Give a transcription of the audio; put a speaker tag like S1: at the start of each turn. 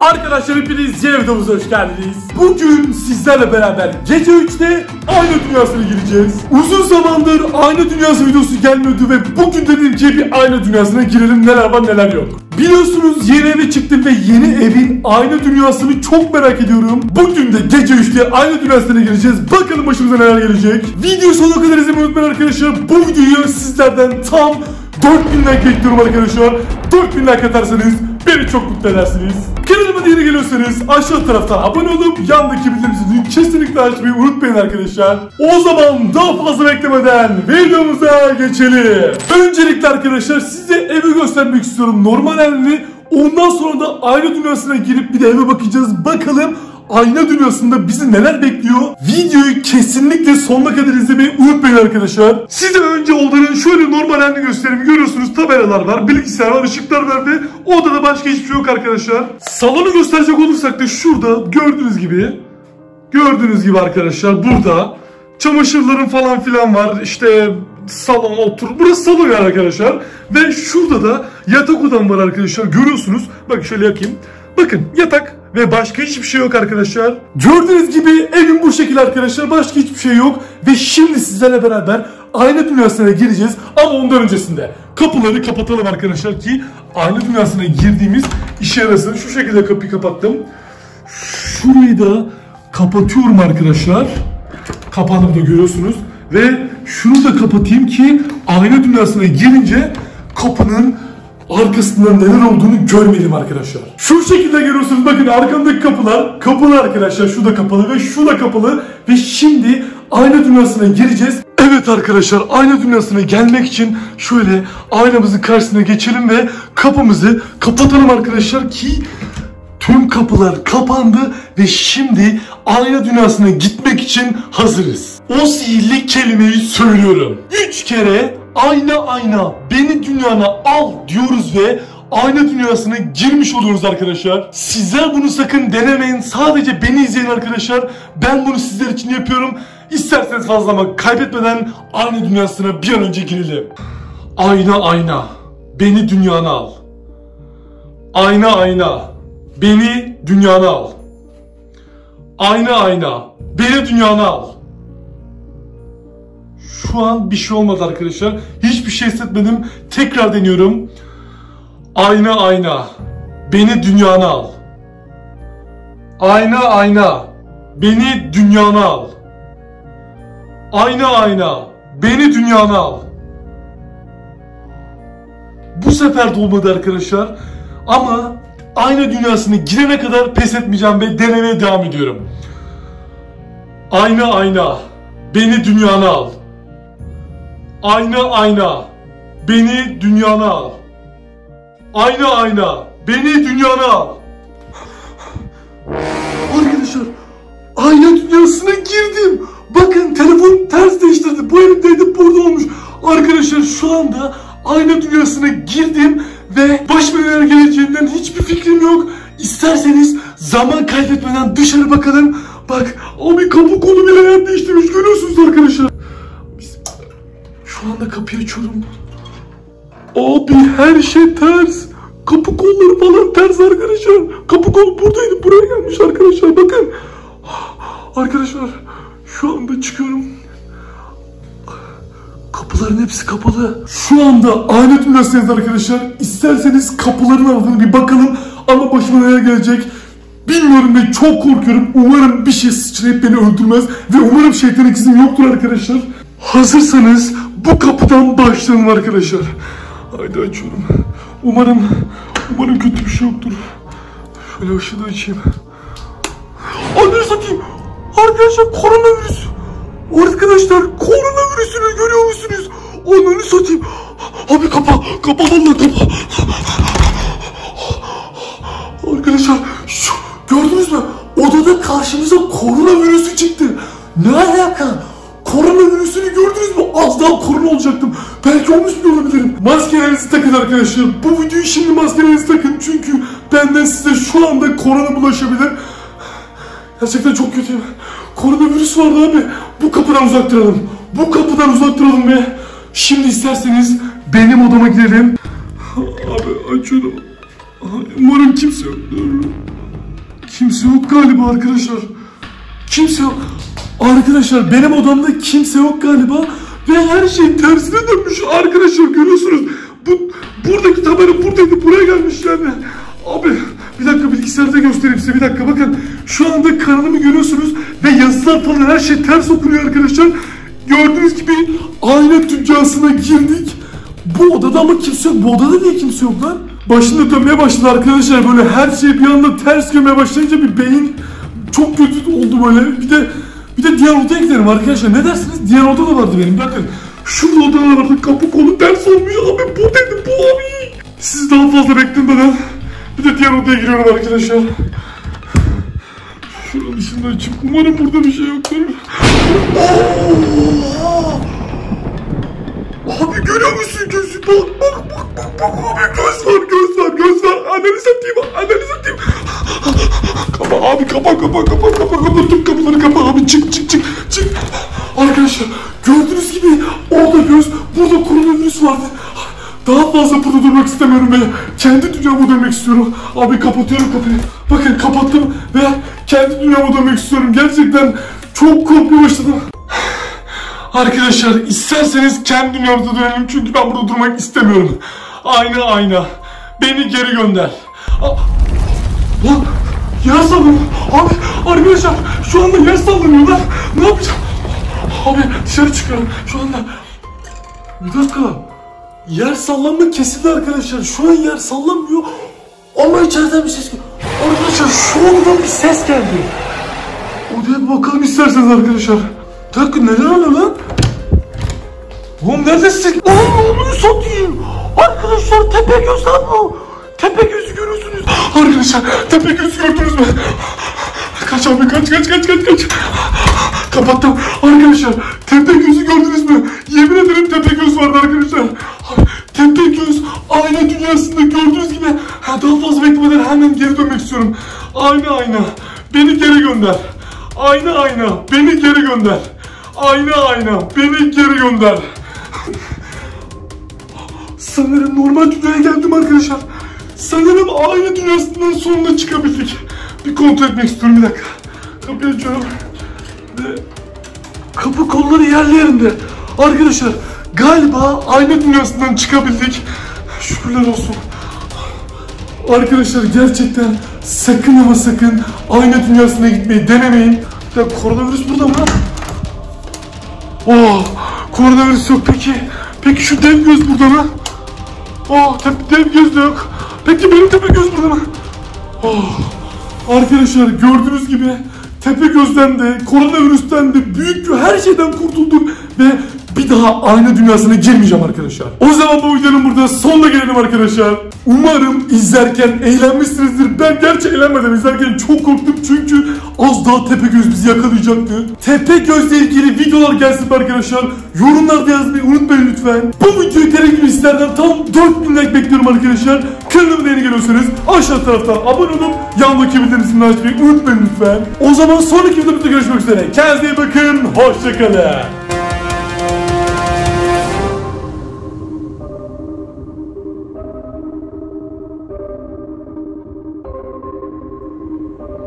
S1: Arkadaşlar hepiniz yeni videomuza hoş geldiniz. Bugün sizlerle beraber gece 3'te aynı dünyasına gireceğiz. Uzun zamandır aynı dünyası videosu gelmiyordu ve bugün dedim ki bir aynı dünyasına girelim neler var neler yok. Biliyorsunuz yeni eve çıktım ve yeni evin aynı dünyasını çok merak ediyorum. Bugün de gece 3'te aynı dünyasına gireceğiz. Bakalım başımıza neler gelecek. Video sonuna kadar izlemeyi unutmayın arkadaşlar. Bu videoyu sizlerden tam 4000 like bekliyorum arkadaşlar. 4000 like atarsanız beni çok mutlu edersiniz. Kanalıma yeni geliyorsanız aşağı taraftan abone olup yandaki bildirim zilini kesinlikle açmayı unutmayın arkadaşlar. O zaman daha fazla beklemeden videomuza geçelim. Öncelikle arkadaşlar size evi göstermek istiyorum. Normal halini ondan sonra da aynı dünyasına girip bir de eve bakacağız. Bakalım ayna dünyasında bizi neler bekliyor? Videoyu kesinlikle sonuna kadar izlemeyi unutmayın arkadaşlar. Size önce odanın şöyle normal halini göstereyim. Görüyorsunuz tabelalar var, bilgisayar var, ışıklar var ve odada başka hiçbir şey yok arkadaşlar. Salonu gösterecek olursak da şurada gördüğünüz gibi Gördüğünüz gibi arkadaşlar burada çamaşırların falan filan var. İşte salon otur. Burası salon yani arkadaşlar. Ve şurada da yatak odam var arkadaşlar. Görüyorsunuz. Bakın şöyle yakayım. Bakın yatak ve başka hiçbir şey yok arkadaşlar. Gördüğünüz gibi evim bu şekilde arkadaşlar. Başka hiçbir şey yok. Ve şimdi sizlerle beraber aynı dünyasına gireceğiz. Ama ondan öncesinde kapıları kapatalım arkadaşlar ki aynı dünyasına girdiğimiz işe yarasın. Şu şekilde kapıyı kapattım. Şurayı da kapatıyorum arkadaşlar. Kapandım da görüyorsunuz. Ve şunu da kapatayım ki ayna dünyasına girince kapının arkasında neler olduğunu görmedim arkadaşlar. Şu şekilde görüyorsunuz bakın arkamdaki kapılar kapalı arkadaşlar. Şu da kapalı ve şu da kapalı. Ve şimdi ayna dünyasına gireceğiz. Evet arkadaşlar ayna dünyasına gelmek için şöyle aynamızın karşısına geçelim ve kapımızı kapatalım arkadaşlar ki Tüm kapılar kapandı ve şimdi ayna dünyasına gitmek için hazırız. O sihirli kelimeyi söylüyorum. Üç kere ayna ayna beni dünyana al diyoruz ve ayna dünyasına girmiş oluyoruz arkadaşlar. Sizler bunu sakın denemeyin. Sadece beni izleyin arkadaşlar. Ben bunu sizler için yapıyorum. İsterseniz fazla ama kaybetmeden ayna dünyasına bir an önce girelim. Ayna ayna beni dünyana al. Ayna ayna Beni dünyana al. Ayna ayna. Beni dünyana al. Şu an bir şey olmadı arkadaşlar. Hiçbir şey hissetmedim. Tekrar deniyorum. Ayna ayna. Beni dünyana al. Ayna ayna. Beni dünyana al. Ayna ayna. Beni dünyana al. Bu sefer de olmadı arkadaşlar. Ama ayna dünyasına girene kadar pes etmeyeceğim ve denemeye devam ediyorum. Ayna ayna, beni dünyana al. Ayna ayna, beni dünyana al. Ayna ayna, beni dünyana al. Arkadaşlar, ayna dünyasına girdim. Bakın telefon ters değiştirdi. Bu elimdeydi burada olmuş. Arkadaşlar şu anda ayna dünyasına girdim ve başıma neler geleceğinden hiçbir fikrim yok. İsterseniz zaman kaybetmeden dışarı bakalım. Bak abi kapı kolu bile yer değiştirmiş görüyorsunuz arkadaşlar. Şu anda kapıyı açıyorum. Abi her şey ters. Kapı kolları falan ters arkadaşlar. Kapı kolu buradaydı buraya gelmiş arkadaşlar bakın. Arkadaşlar şu anda çıkıyorum. Kapıların hepsi kapalı. Şu anda aynı dünyasındayız arkadaşlar. İsterseniz kapıların ardına bir bakalım. Ama başıma neler gelecek bilmiyorum ve çok korkuyorum. Umarım bir şey sıçrayıp beni öldürmez. Ve umarım şeytan ikizim yoktur arkadaşlar. Hazırsanız bu kapıdan başlayalım arkadaşlar. Haydi açıyorum. Umarım, umarım kötü bir şey yoktur. Şöyle ışığı da açayım. Anne satayım. Arkadaşlar koronavirüs. Arkadaşlar koronavirüsünü görüyor musunuz? Olabilirim. Maskelerinizi takın arkadaşlar. Bu videoyu şimdi maskelerinizi takın. Çünkü benden size şu anda korona bulaşabilir. Gerçekten çok kötüyüm. Koronavirüs vardı abi. Bu kapıdan uzak duralım. Bu kapıdan uzak duralım ve şimdi isterseniz benim odama girelim. Abi açıyorum. Umarım kimse yoktur. yok galiba arkadaşlar. Kimse yok. Arkadaşlar benim odamda kimse yok galiba. Ve her şey tersine dönmüş arkadaşlar görüyorsunuz. Bu, buradaki tabela buradaydı buraya gelmiş yani. Abi bir dakika bilgisayarda göstereyim size bir dakika bakın. Şu anda kanalımı görüyorsunuz ve yazılar falan her şey ters okunuyor arkadaşlar. Gördüğünüz gibi ayna dünyasına girdik. Bu odada ama kimse yok. Bu odada niye kimse yok lan? Başında dönmeye başladı arkadaşlar böyle her şey bir anda ters görmeye başlayınca bir beyin çok kötü oldu böyle. Bir de bir de diğer odaya gidelim arkadaşlar. Ne dersiniz? Diğer oda da vardı benim. Bakın şurada oda da vardı. Kapı kolu ters olmuş abi. Bu dedi bu abi. Siz daha fazla beklemeden bir de diğer odaya giriyorum arkadaşlar. Şuranın dışından çık. Umarım burada bir şey yoktur. Abi görüyor musun gözü? Bak bak bak bak bak abi göz var göz var göz var. Ananı satayım ananı satayım. Kapa abi kapa kapa kapa kapa çık çık çık çık. Arkadaşlar gördüğünüz gibi orada göz burada koronavirüs vardı. Daha fazla burada durmak istemiyorum ve kendi dünyama dönmek istiyorum. Abi kapatıyorum kapıyı. Bakın kapattım ve kendi dünyama dönmek istiyorum. Gerçekten çok korkmaya başladım. Arkadaşlar isterseniz kendi dünyamıza dönelim çünkü ben burada durmak istemiyorum. Ayna ayna. Beni geri gönder. A- Lan yer sallanıyor. Abi arkadaşlar şu anda yer sallanıyor lan. Ne yapacağım? Abi dışarı çıkıyorum şu anda. Bir dakika. Yer sallanma kesildi arkadaşlar. Şu an yer sallanmıyor. Ama içeriden bir ses geliyor. Arkadaşlar şu anda bir ses geldi. Odaya bir bakalım isterseniz arkadaşlar. Bir dakika neler oluyor lan? Oğlum neredesin? Lan ne oluyor satayım? Arkadaşlar tepe göz lan bu. Tepe görüyorsunuz. Arkadaşlar tepe gözü gördünüz mü? Kaç abi kaç kaç kaç kaç kaç. Kapattım. Arkadaşlar tepe gözü gördünüz mü? Yemin ederim tepe göz vardı arkadaşlar. Tepe göz ayna dünyasında gördüğünüz gibi. Ha, Daha fazla beklemeden hemen geri dönmek istiyorum. Ayna ayna. Beni geri gönder. Ayna ayna. Beni geri gönder. Ayna ayna. Beni geri gönder. Sanırım normal dünyaya geldim arkadaşlar. Sanırım aynı dünyasından sonunda çıkabildik. Bir kontrol etmek istiyorum bir dakika. Kapıyı açıyorum. Ve kapı kolları yerli yerinde. Arkadaşlar galiba aynı dünyasından çıkabildik. Şükürler olsun. Arkadaşlar gerçekten sakın ama sakın aynı dünyasına gitmeyi denemeyin. Ya koronavirüs burada mı? Oh, koronavirüs yok peki. Peki şu dev göz burada mı? Oh, te- dev göz de yok. Peki benim tepe göz burada mı? Oh, arkadaşlar gördüğünüz gibi tepe gözden de koronavirüsten de büyük her şeyden kurtuldum ve bir daha aynı dünyasına girmeyeceğim arkadaşlar. O zaman bu videonun burada sonuna gelelim arkadaşlar. Umarım izlerken eğlenmişsinizdir. Ben gerçi eğlenmedim. İzlerken çok korktum çünkü az daha Tepegöz bizi yakalayacaktı. Tepegöz'le ilgili videolar gelsin arkadaşlar. Yorumlarda yazmayı unutmayın lütfen. Bu videoyu gerekli listelerden tam 4000 like bekliyorum arkadaşlar. Kanalıma yeni geliyorsanız aşağı taraftan abone olup yandaki bildirim açmayı unutmayın lütfen. O zaman sonraki videomuzda görüşmek üzere. Kendinize iyi bakın. Hoşçakalın.